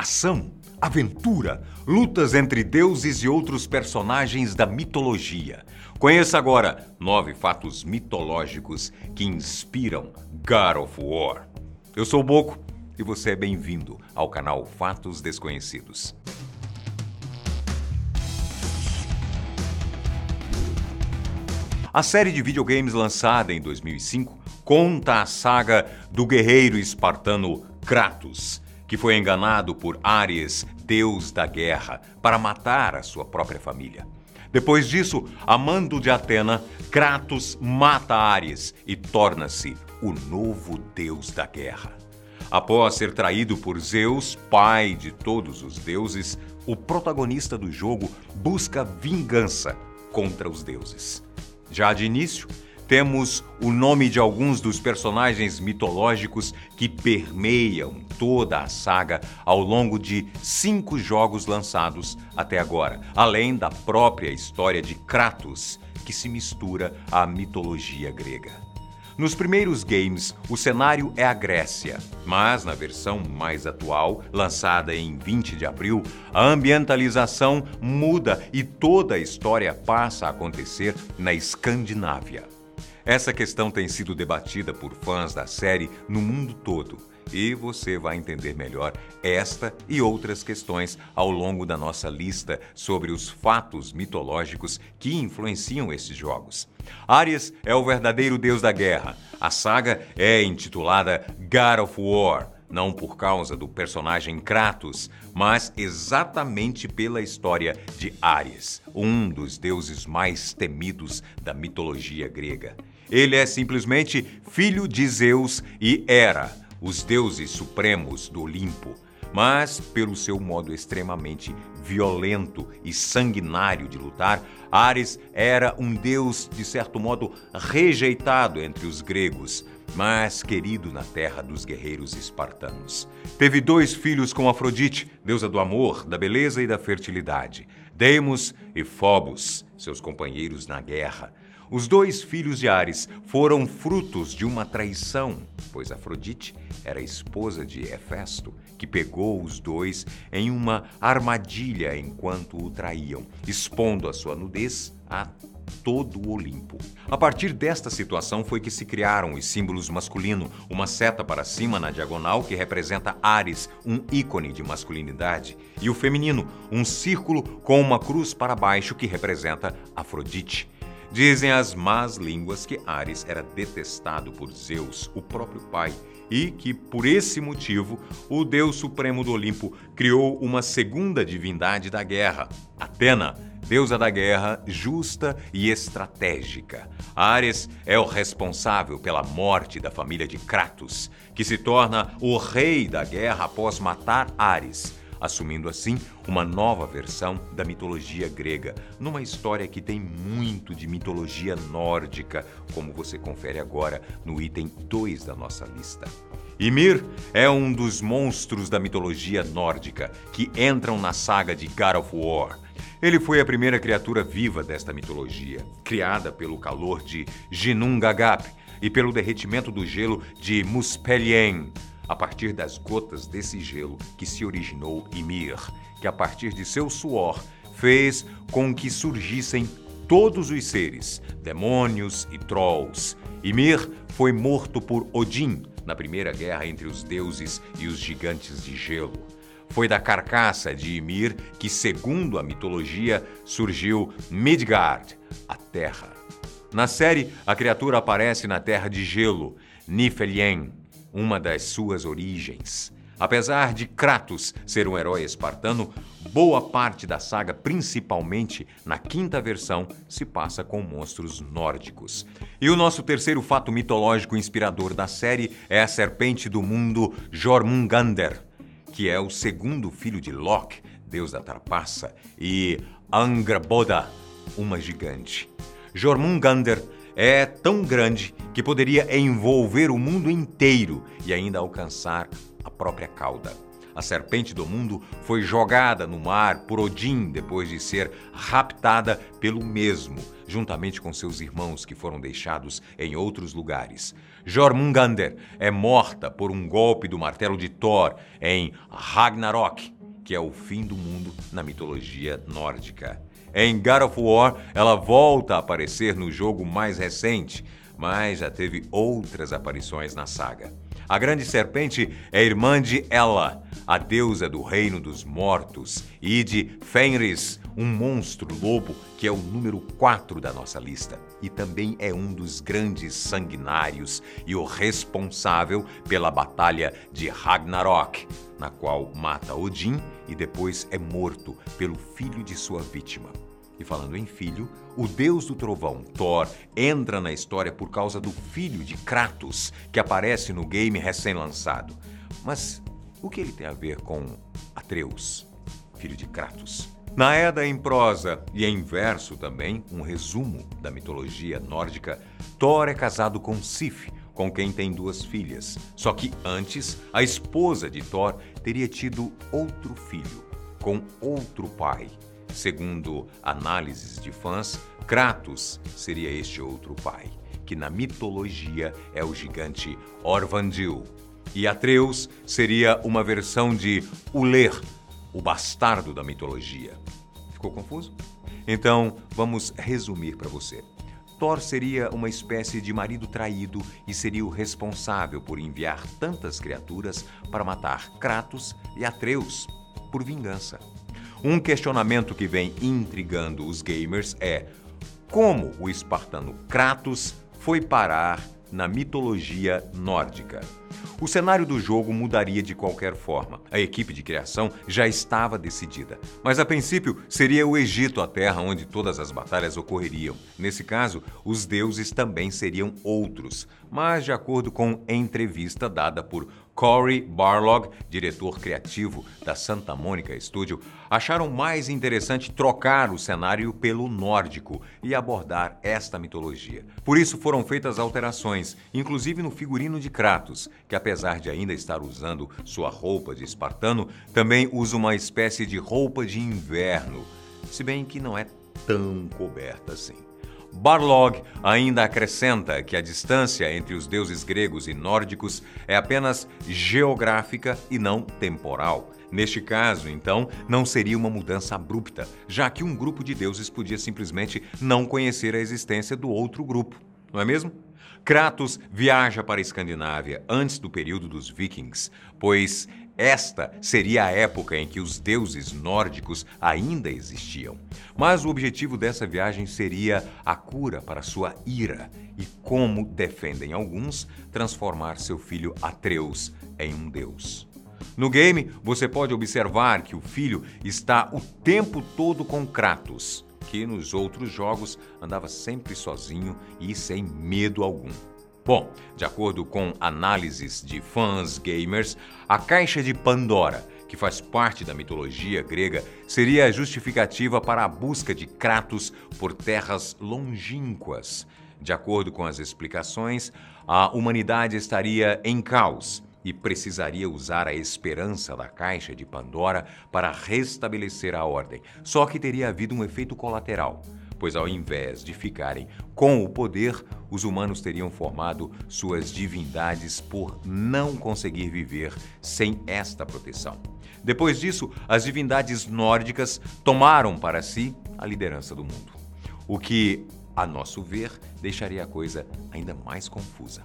ação, aventura, lutas entre deuses e outros personagens da mitologia. Conheça agora nove fatos mitológicos que inspiram God of War. Eu sou o Boco e você é bem-vindo ao canal Fatos Desconhecidos. A série de videogames lançada em 2005 conta a saga do guerreiro espartano Kratos, que foi enganado por Ares, deus da guerra, para matar a sua própria família. Depois disso, amando de Atena, Kratos mata Ares e torna-se o novo deus da guerra. Após ser traído por Zeus, pai de todos os deuses, o protagonista do jogo busca vingança contra os deuses. Já de início, temos o nome de alguns dos personagens mitológicos que permeiam toda a saga ao longo de cinco jogos lançados até agora, além da própria história de Kratos, que se mistura à mitologia grega. Nos primeiros games, o cenário é a Grécia, mas na versão mais atual, lançada em 20 de abril, a ambientalização muda e toda a história passa a acontecer na Escandinávia. Essa questão tem sido debatida por fãs da série no mundo todo e você vai entender melhor esta e outras questões ao longo da nossa lista sobre os fatos mitológicos que influenciam esses jogos. Ares é o verdadeiro deus da guerra. A saga é intitulada God of War não por causa do personagem Kratos, mas exatamente pela história de Ares, um dos deuses mais temidos da mitologia grega. Ele é simplesmente filho de Zeus e Hera, os deuses supremos do Olimpo, mas pelo seu modo extremamente violento e sanguinário de lutar, Ares era um deus de certo modo rejeitado entre os gregos, mas querido na terra dos guerreiros espartanos. Teve dois filhos com Afrodite, deusa do amor, da beleza e da fertilidade, Deimos e Phobos, seus companheiros na guerra. Os dois filhos de Ares foram frutos de uma traição, pois Afrodite era esposa de Hefesto, que pegou os dois em uma armadilha enquanto o traíam, expondo a sua nudez a todo o Olimpo. A partir desta situação foi que se criaram os símbolos masculino, uma seta para cima na diagonal que representa Ares, um ícone de masculinidade, e o feminino, um círculo com uma cruz para baixo que representa Afrodite. Dizem as más línguas que Ares era detestado por Zeus, o próprio pai, e que, por esse motivo, o deus supremo do Olimpo criou uma segunda divindade da guerra, Atena, deusa da guerra, justa e estratégica. Ares é o responsável pela morte da família de Kratos, que se torna o rei da guerra após matar Ares assumindo assim uma nova versão da mitologia grega, numa história que tem muito de mitologia nórdica, como você confere agora no item 2 da nossa lista. Ymir é um dos monstros da mitologia nórdica que entram na saga de God of War. Ele foi a primeira criatura viva desta mitologia, criada pelo calor de Ginnungagap e pelo derretimento do gelo de Muspelheim, a partir das gotas desse gelo que se originou Ymir, que a partir de seu suor fez com que surgissem todos os seres, demônios e trolls. Ymir foi morto por Odin na primeira guerra entre os deuses e os gigantes de gelo. Foi da carcaça de Ymir que, segundo a mitologia, surgiu Midgard, a Terra. Na série, a criatura aparece na Terra de Gelo, Niflheim, uma das suas origens. Apesar de Kratos ser um herói espartano, boa parte da saga, principalmente na quinta versão, se passa com monstros nórdicos. E o nosso terceiro fato mitológico inspirador da série é a serpente do mundo Jormungandr, que é o segundo filho de Loki, deus da trapaça, e Angraboda, uma gigante. Jormungandr é tão grande que poderia envolver o mundo inteiro e ainda alcançar a própria cauda. A serpente do mundo foi jogada no mar por Odin depois de ser raptada pelo mesmo, juntamente com seus irmãos que foram deixados em outros lugares. Jormungandr é morta por um golpe do martelo de Thor em Ragnarok, que é o fim do mundo na mitologia nórdica. Em God of War, ela volta a aparecer no jogo mais recente, mas já teve outras aparições na saga. A grande serpente é irmã de Ela, a deusa do reino dos mortos, e de Fenris, um monstro lobo que é o número 4 da nossa lista e também é um dos grandes sanguinários e o responsável pela batalha de Ragnarok, na qual mata Odin e depois é morto pelo filho de sua vítima. E falando em filho, o deus do trovão, Thor, entra na história por causa do filho de Kratos, que aparece no game recém-lançado. Mas o que ele tem a ver com Atreus, filho de Kratos? Na Eda em prosa e em verso também, um resumo da mitologia nórdica, Thor é casado com Sif, com quem tem duas filhas. Só que antes, a esposa de Thor teria tido outro filho, com outro pai, Segundo análises de fãs, Kratos seria este outro pai, que na mitologia é o gigante Orvandil. E Atreus seria uma versão de Uler, o bastardo da mitologia. Ficou confuso? Então, vamos resumir para você. Thor seria uma espécie de marido traído e seria o responsável por enviar tantas criaturas para matar Kratos e Atreus por vingança. Um questionamento que vem intrigando os gamers é como o espartano Kratos foi parar na mitologia nórdica. O cenário do jogo mudaria de qualquer forma. A equipe de criação já estava decidida. Mas a princípio seria o Egito a terra onde todas as batalhas ocorreriam. Nesse caso, os deuses também seriam outros. Mas, de acordo com entrevista dada por Corey Barlog, diretor criativo da Santa Mônica Studio, acharam mais interessante trocar o cenário pelo nórdico e abordar esta mitologia. Por isso foram feitas alterações, inclusive no figurino de Kratos, que apesar de ainda estar usando sua roupa de espartano, também usa uma espécie de roupa de inverno, se bem que não é tão coberta assim. Barlog ainda acrescenta que a distância entre os deuses gregos e nórdicos é apenas geográfica e não temporal. Neste caso, então, não seria uma mudança abrupta, já que um grupo de deuses podia simplesmente não conhecer a existência do outro grupo, não é mesmo? Kratos viaja para a Escandinávia antes do período dos vikings, pois esta seria a época em que os deuses nórdicos ainda existiam. Mas o objetivo dessa viagem seria a cura para sua ira e, como defendem alguns, transformar seu filho Atreus em um deus. No game, você pode observar que o filho está o tempo todo com Kratos, que nos outros jogos andava sempre sozinho e sem medo algum. Bom, de acordo com análises de fãs gamers, a caixa de Pandora, que faz parte da mitologia grega, seria a justificativa para a busca de Kratos por terras longínquas. De acordo com as explicações, a humanidade estaria em caos e precisaria usar a esperança da caixa de Pandora para restabelecer a ordem. Só que teria havido um efeito colateral pois ao invés de ficarem com o poder, os humanos teriam formado suas divindades por não conseguir viver sem esta proteção. Depois disso, as divindades nórdicas tomaram para si a liderança do mundo, o que, a nosso ver, deixaria a coisa ainda mais confusa.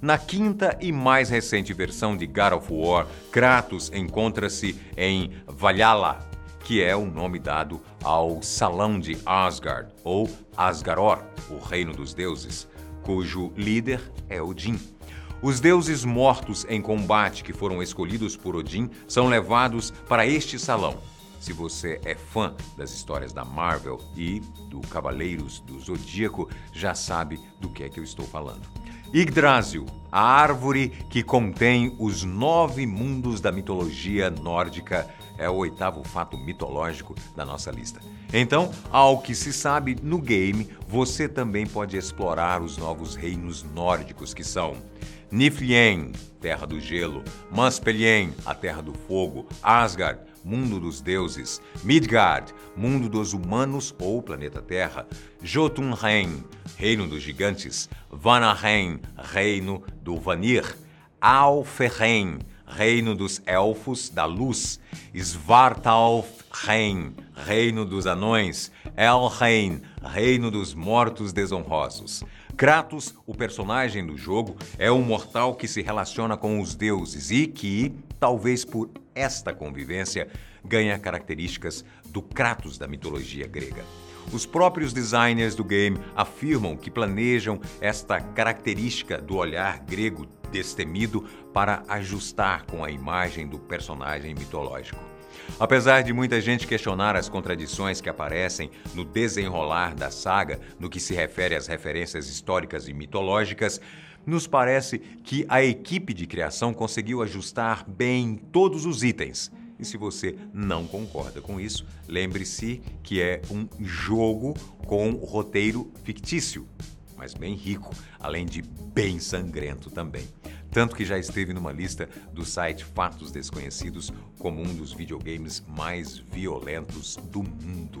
Na quinta e mais recente versão de God of War, Kratos encontra-se em Valhalla, que é o nome dado ao Salão de Asgard, ou Asgaror, o reino dos deuses, cujo líder é Odin. Os deuses mortos em combate que foram escolhidos por Odin são levados para este salão. Se você é fã das histórias da Marvel e do Cavaleiros do Zodíaco, já sabe do que é que eu estou falando. Yggdrasil, a árvore que contém os nove mundos da mitologia nórdica, é o oitavo fato mitológico da nossa lista. Então, ao que se sabe no game, você também pode explorar os novos reinos nórdicos que são Niflheim, terra do gelo, Muspelheim, a terra do fogo, Asgard, mundo dos deuses, Midgard, mundo dos humanos ou planeta Terra, Jotunheim, reino dos gigantes, Vanaheim, reino do Vanir, Alferheim, reino dos elfos da luz, Svartalfheim, reino dos anões, Elheim, reino dos mortos desonrosos. Kratos, o personagem do jogo, é um mortal que se relaciona com os deuses e que, talvez por esta convivência, ganha características do Kratos da mitologia grega. Os próprios designers do game afirmam que planejam esta característica do olhar grego destemido para ajustar com a imagem do personagem mitológico. Apesar de muita gente questionar as contradições que aparecem no desenrolar da saga no que se refere às referências históricas e mitológicas, nos parece que a equipe de criação conseguiu ajustar bem todos os itens e se você não concorda com isso, lembre-se que é um jogo com roteiro fictício, mas bem rico, além de bem sangrento também. Tanto que já esteve numa lista do site Fatos Desconhecidos como um dos videogames mais violentos do mundo.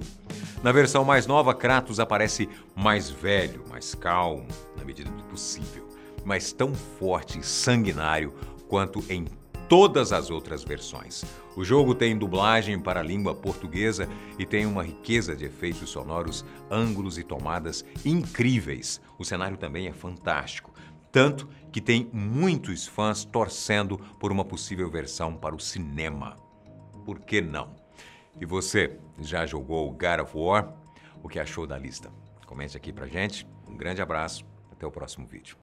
Na versão mais nova, Kratos aparece mais velho, mais calmo, na medida do possível, mas tão forte e sanguinário quanto em todas as outras versões. O jogo tem dublagem para a língua portuguesa e tem uma riqueza de efeitos sonoros, ângulos e tomadas incríveis. O cenário também é fantástico, tanto que tem muitos fãs torcendo por uma possível versão para o cinema. Por que não? E você, já jogou God of War? O que achou da lista? Comente aqui pra gente. Um grande abraço, até o próximo vídeo.